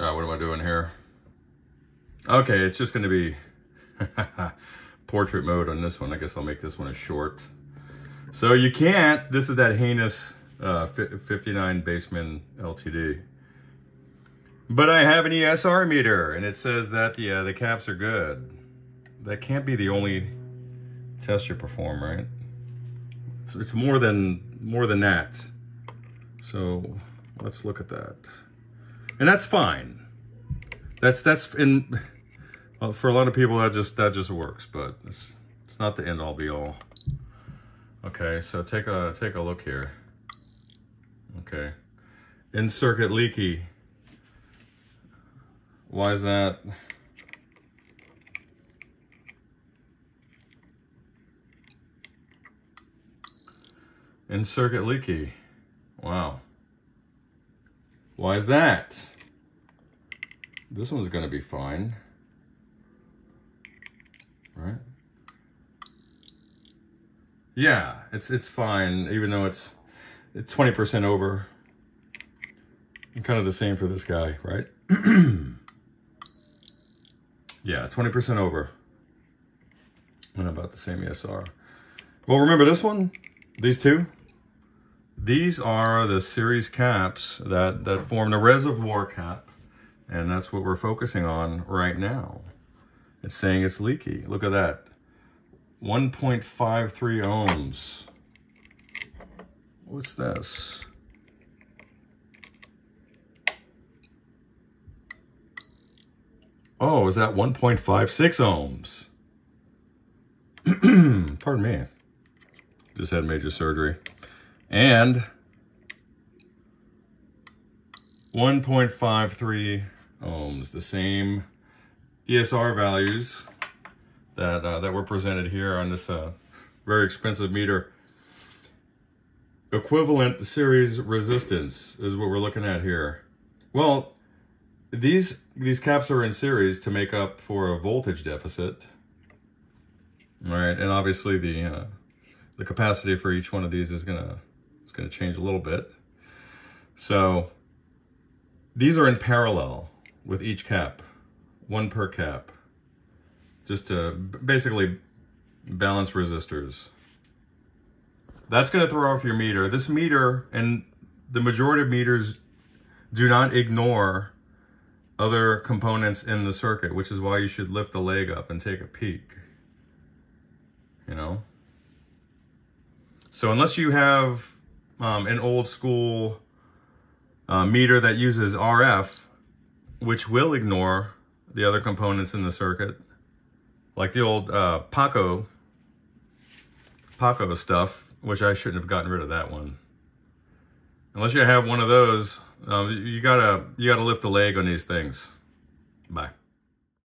Uh, what am I doing here? Okay, it's just going to be portrait mode on this one. I guess I'll make this one a short. So you can't, this is that heinous uh, 59 Bassman LTD. But I have an ESR meter and it says that the, uh, the caps are good. That can't be the only test you perform, right? So it's more than, more than that. So let's look at that. And that's fine. That's, that's in, well, for a lot of people that just, that just works, but it's, it's not the end all be all. Okay, so take a take a look here. Okay. In circuit leaky. Why is that? In circuit leaky. Wow. Why is that? This one's to be fine. Right? Yeah, it's it's fine, even though it's 20% over. And kind of the same for this guy, right? yeah, 20% over. And about the same ESR. Well, remember this one? These two? These are the series caps that, that form the reservoir cap. And that's what we're focusing on right now. It's saying it's leaky. Look at that. 1.53 ohms. What's this? Oh, is that 1.56 ohms? Pardon me. Just had major surgery. And 1.53 ohms, the same ESR values that uh, that were presented here on this uh, very expensive meter. Equivalent series resistance is what we're looking at here. Well, these these caps are in series to make up for a voltage deficit. All right, and obviously the uh, the capacity for each one of these is gonna is gonna change a little bit. So these are in parallel with each cap, one per cap just to basically balance resistors. That's going to throw off your meter. This meter and the majority of meters do not ignore other components in the circuit, which is why you should lift the leg up and take a peek. You know? So unless you have um, an old school uh, meter that uses RF, which will ignore the other components in the circuit, like the old uh, Paco, Paco stuff, which I shouldn't have gotten rid of that one. Unless you have one of those, um, you gotta you gotta lift the leg on these things. Bye.